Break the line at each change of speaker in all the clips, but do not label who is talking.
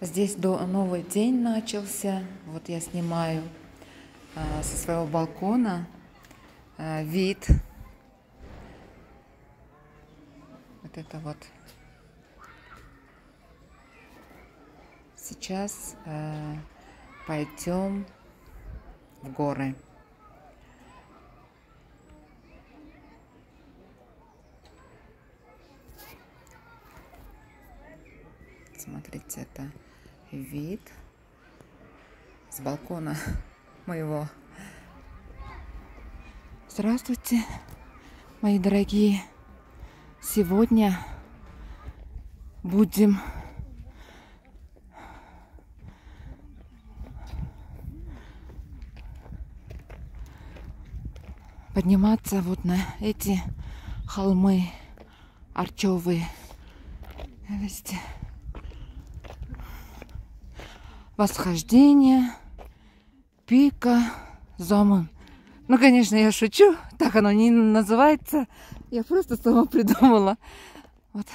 Здесь до, новый день начался. Вот я снимаю а, со своего балкона а, вид. Вот это вот. Сейчас а, пойдем в горы. Смотрите, это вид с балкона моего. Здравствуйте, мои дорогие. Сегодня будем подниматься вот на эти холмы арчевые. Видите? Восхождение пика Зоман. Ну, конечно, я шучу, так оно не называется. Я просто сама придумала. Вот,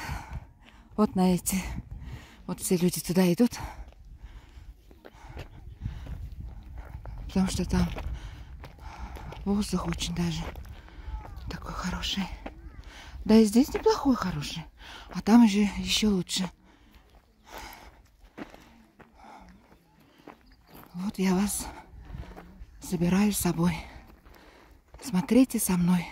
вот на эти. Вот все люди туда идут. Потому что там воздух очень даже такой хороший. Да и здесь неплохой, хороший. А там же еще лучше. Вот я вас забираю с собой. Смотрите со мной.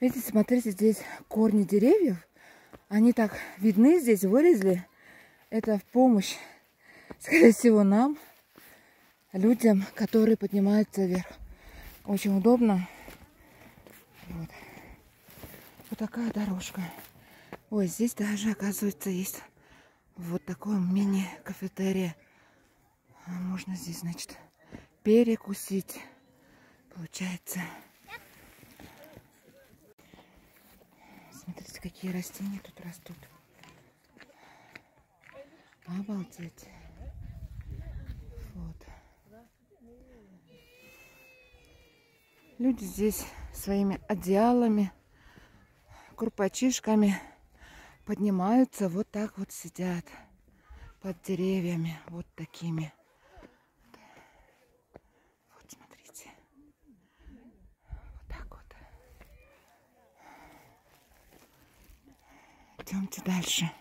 Видите, смотрите, здесь корни деревьев они так видны здесь, вылезли. Это в помощь, скорее всего, нам, людям, которые поднимаются вверх. Очень удобно. Вот. вот такая дорожка. Ой, здесь даже, оказывается, есть вот такое мини-кафетерия. А можно здесь, значит, перекусить. Получается. Смотрите, какие растения тут растут. Обалдеть. Вот. Люди здесь своими одеялами, курпачишками поднимаются, вот так вот сидят под деревьями, вот такими. Идемте дальше.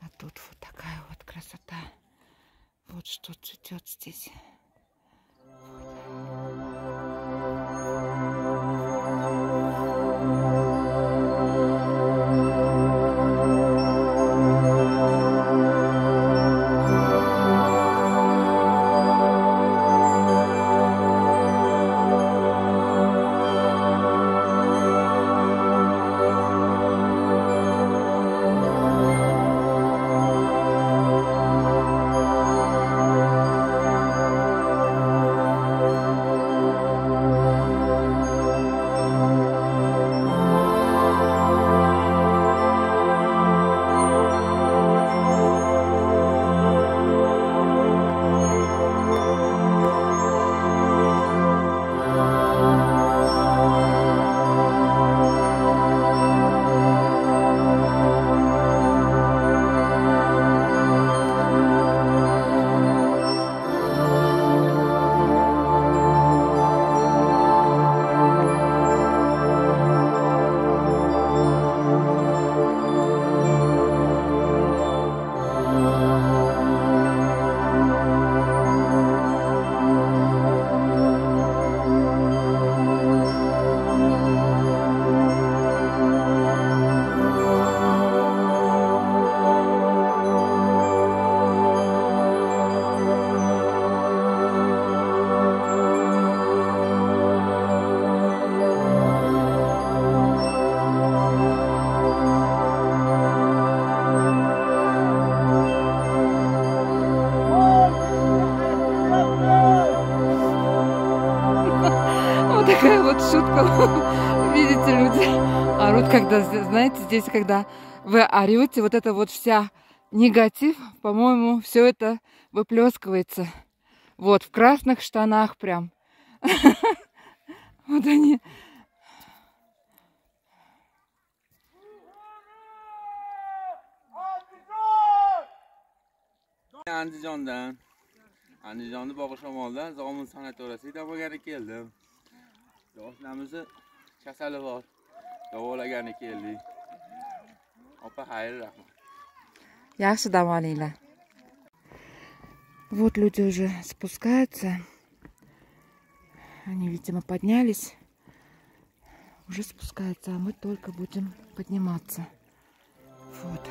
А тут вот такая вот красота. Вот что цветет здесь. Такая вот шутка. Видите, люди орут, когда, знаете, здесь, когда вы орете, вот это вот вся негатив, по-моему, все это выплескивается. Вот, в красных штанах прям. Вот они.
andijondan andijonni bog'i shamoldan zomin sanatoriyasiga davolagani keldim oshnamizni kasali bor davolagani keldik opa xayr rahmat
Yaxshi dam olinglar. Вот люди уже спускаются. Они, видимо, поднялись. Уже спускаются, а мы только будем подниматься. Вот.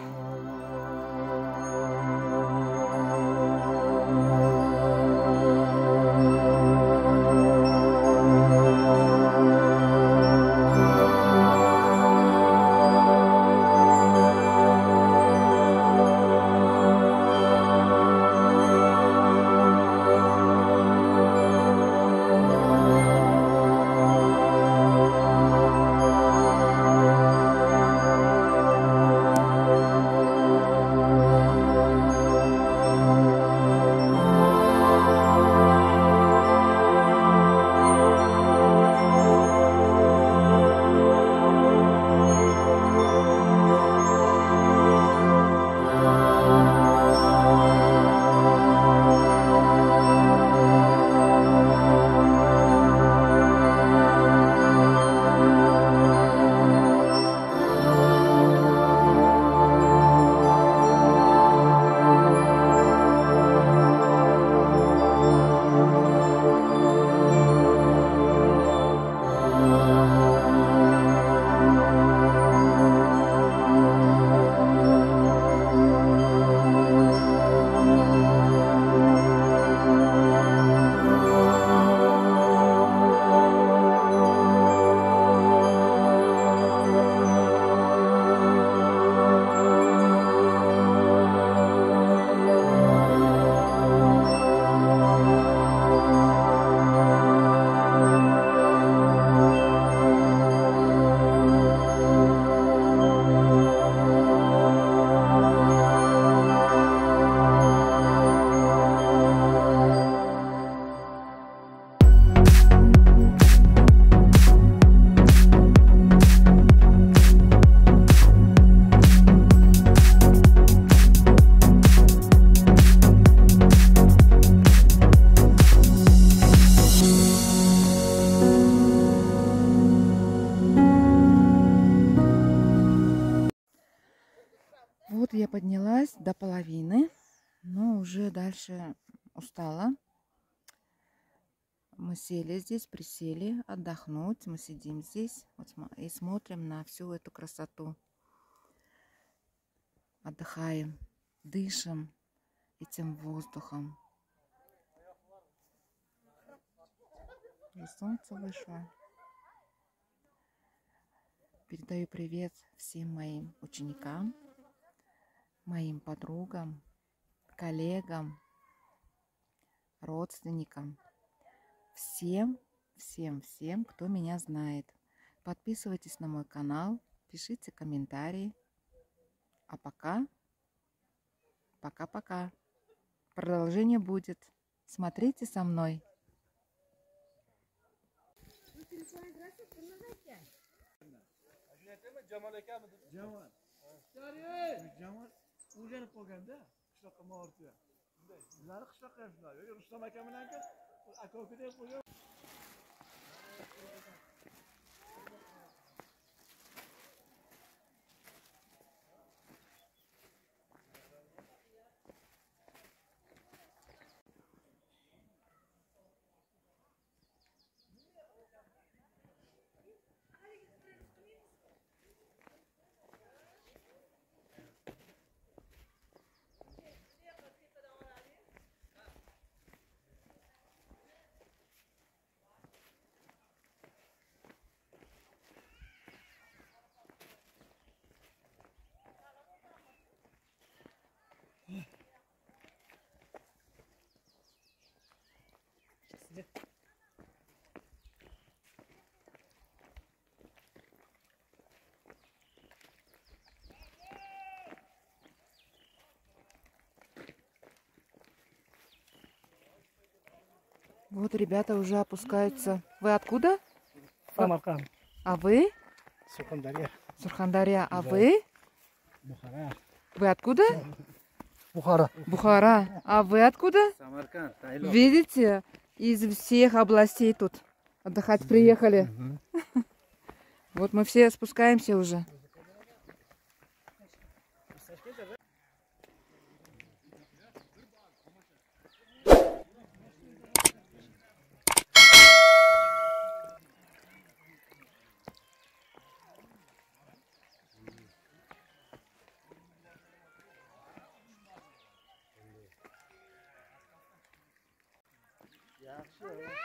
Дальше устала. Мы сели здесь, присели отдохнуть. Мы сидим здесь и смотрим на всю эту красоту. Отдыхаем, дышим этим воздухом. И солнце вышло. Передаю привет всем моим ученикам, моим подругам, коллегам, родственникам, всем, всем, всем, кто меня знает. Подписывайтесь на мой канал, пишите комментарии. А пока, пока-пока. Продолжение будет. Смотрите со мной.
Jamol. Jamol o'rganib qolganda qishloqqa boribdi. Bizlari qishloqqa ham shunaqa. Rustam aka bilan aka aka uka deb qo'ygan.
Вот ребята уже опускаются. Вы откуда?
Samarqand,
А вы?
Surxondaryo,
Сурхандарья. А вы?
Buxoro.
Вы откуда?
Buxoro.
Бухара. А вы откуда?
Tailand.
Видите? Из всех областей тут отдыхать приехали. Вот мы все спускаемся уже.
是。